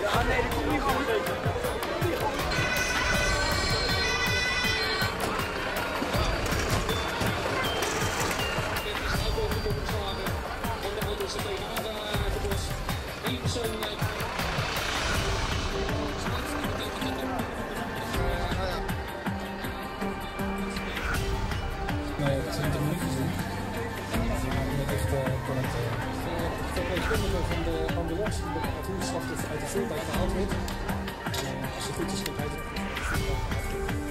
Ja, nee, dat komt niet goed. Van de Ja tegen Ada gebost. Diepsen De verpleegkundige van de ambulance die bepaalt hoe het slachtoffer uit de voertuig gehaald wordt. Uh, als het goed is, hij het